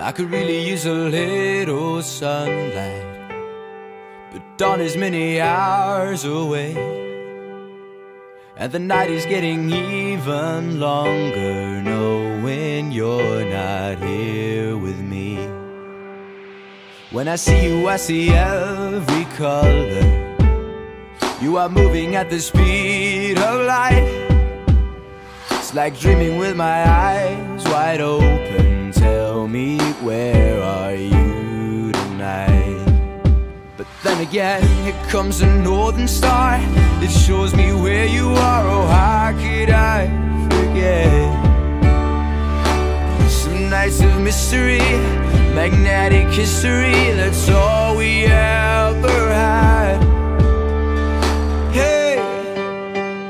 I could really use a little sunlight, but dawn is many hours away, and the night is getting even longer. Knowing you're not here with me. When I see you, I see every color. You are moving at the speed of light. It's like dreaming with my eyes wide open. Tell me, where are you tonight? But then again, here comes a northern star that shows me where you are. Oh, how could I forget? Some nights of mystery, magnetic history, that's all we ever had. Hey,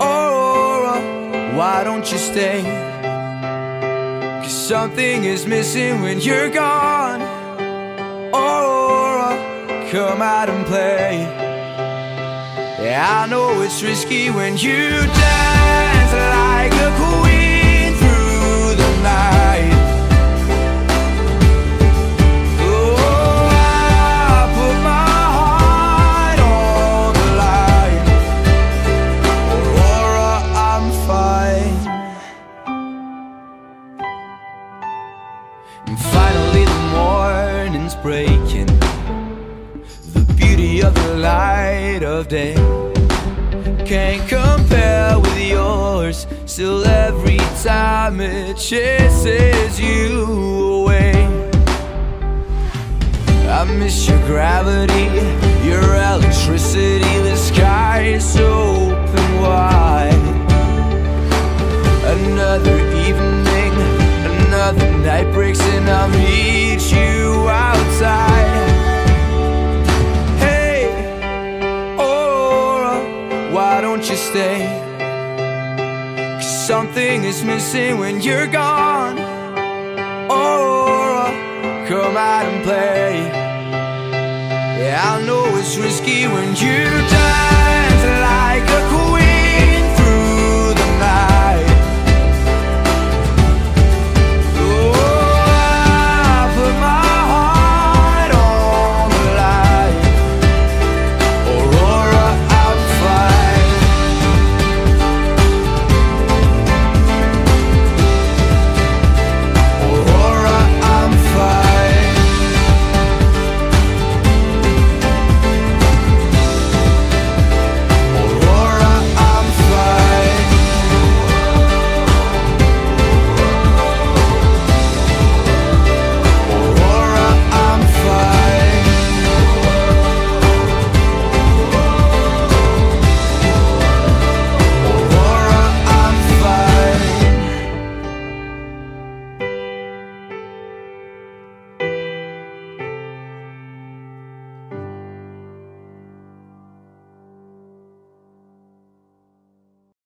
Aurora, why don't you stay? Cause something is missing when you're gone. Aurora, come out and play. Yeah, I know it's risky when you dance like a queen morning's breaking. The beauty of the light of day can't compare with yours. Still, every time it chases you away. I miss your gravity, your electricity. The sky is open wide. Another evening, another night breaks, and I'll meet you why don't you stay? 'Cause something is missing when you're gone. Aurora, come out and play. Yeah, I know it's risky when you die.